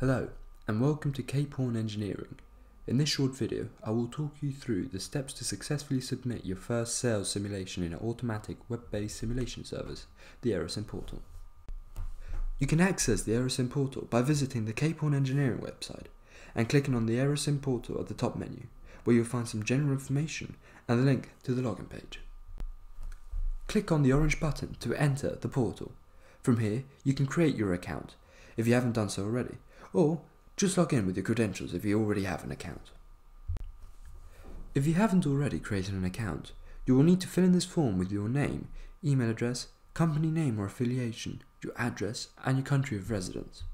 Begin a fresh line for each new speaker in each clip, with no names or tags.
Hello and welcome to Cape Horn Engineering. In this short video I will talk you through the steps to successfully submit your first sails simulation in an automatic web-based simulation service, the Aerosim portal. You can access the Aerosim portal by visiting the Cape Horn Engineering website and clicking on the Aerosim portal at the top menu where you'll find some general information and the link to the login page. Click on the orange button to enter the portal. From here you can create your account if you haven't done so already or just log in with your credentials if you already have an account. If you haven't already created an account, you will need to fill in this form with your name, email address, company name or affiliation, your address, and your country of residence.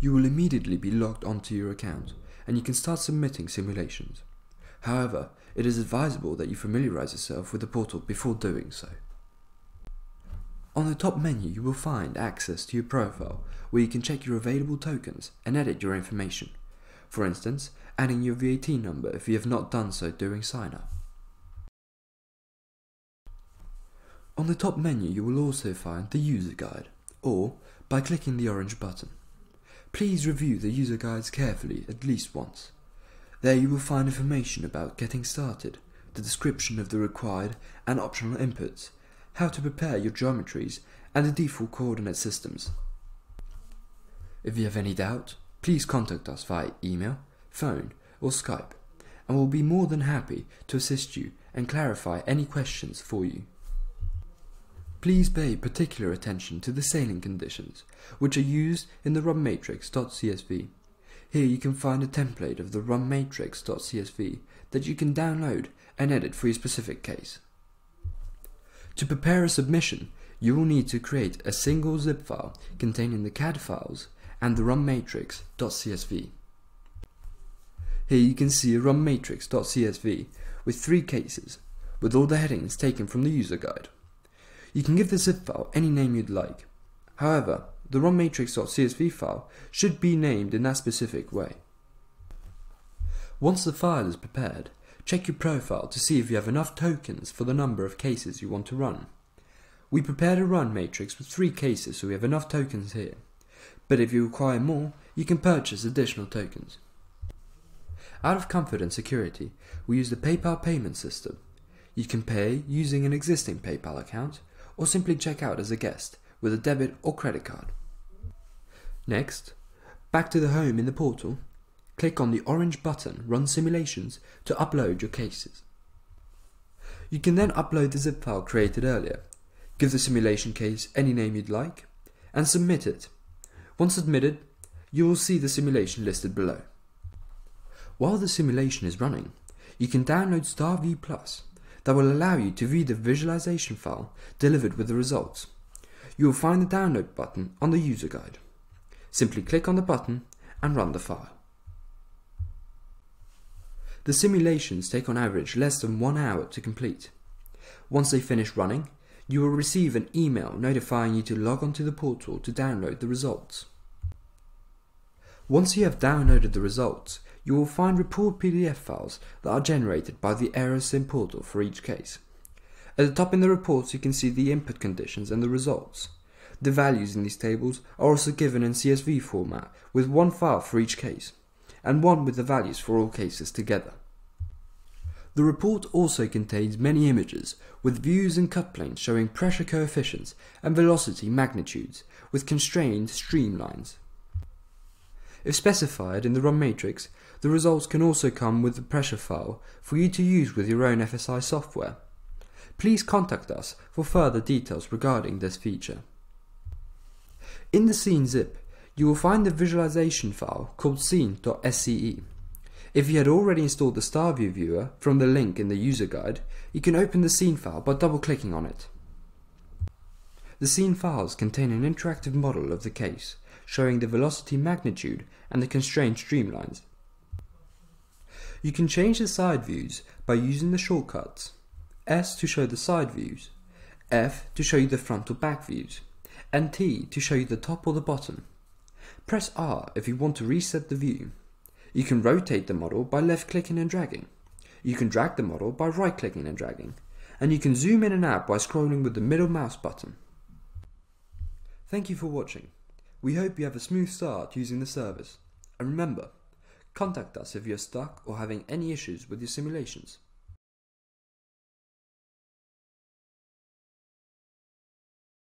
You will immediately be logged onto your account and you can start submitting simulations. However, it is advisable that you familiarize yourself with the portal before doing so. On the top menu you will find access to your profile where you can check your available tokens and edit your information. For instance, adding your VAT number if you have not done so during sign up. On the top menu you will also find the user guide or by clicking the orange button. Please review the user guides carefully at least once. There you will find information about getting started, the description of the required and optional inputs, how to prepare your geometries, and the default coordinate systems. If you have any doubt, please contact us via email, phone, or Skype, and we'll be more than happy to assist you and clarify any questions for you. Please pay particular attention to the sailing conditions, which are used in the runmatrix.csv. Here you can find a template of the runmatrix.csv that you can download and edit for your specific case. To prepare a submission, you will need to create a single zip file containing the CAD files and the runmatrix.csv. Here you can see a runmatrix.csv with three cases, with all the headings taken from the user guide. You can give the zip file any name you'd like. However, the runmatrix.csv file should be named in that specific way. Once the file is prepared, Check your profile to see if you have enough tokens for the number of cases you want to run. We prepared a run matrix with three cases so we have enough tokens here. But if you require more, you can purchase additional tokens. Out of comfort and security, we use the PayPal payment system. You can pay using an existing PayPal account or simply check out as a guest with a debit or credit card. Next, back to the home in the portal, click on the orange button Run Simulations to upload your cases. You can then upload the zip file created earlier, give the simulation case any name you'd like, and submit it. Once submitted, you will see the simulation listed below. While the simulation is running, you can download StarView Plus that will allow you to view the visualization file delivered with the results. You will find the download button on the user guide. Simply click on the button and run the file. The simulations take on average less than one hour to complete. Once they finish running, you will receive an email notifying you to log onto the portal to download the results. Once you have downloaded the results, you will find report PDF files that are generated by the Aerosim portal for each case. At the top in the reports you can see the input conditions and the results. The values in these tables are also given in CSV format with one file for each case and one with the values for all cases together. The report also contains many images with views and cut planes showing pressure coefficients and velocity magnitudes with constrained streamlines. If specified in the run matrix, the results can also come with the pressure file for you to use with your own FSI software. Please contact us for further details regarding this feature. In the scene zip, you will find the visualization file called scene.sce. If you had already installed the StarView viewer from the link in the user guide, you can open the scene file by double clicking on it. The scene files contain an interactive model of the case, showing the velocity magnitude and the constrained streamlines. You can change the side views by using the shortcuts S to show the side views, F to show you the front or back views, and T to show you the top or the bottom. Press R if you want to reset the view. You can rotate the model by left clicking and dragging. You can drag the model by right clicking and dragging. And you can zoom in and out by scrolling with the middle mouse button. Thank you for watching. We hope you have a smooth start using the service. And remember, contact us if you're stuck or having any issues with your simulations.